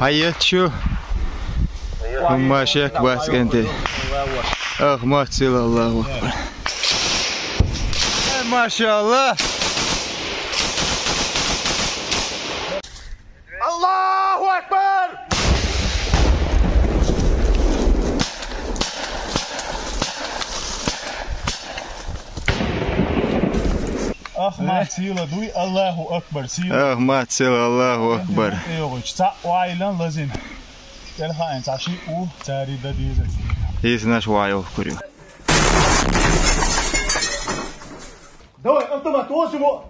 حياتشو هم شيك بس انت اخ ما تصير الله اكبر ما شاء الله الله Ahmet sila duy Allahu Akbar sila. Ahmet sila Allahu Akbar. Eğoç ça wailan lazim. Gel hain ça şi u tari da dize. Есть наш вайл курю. Давай, автомат, ложим его!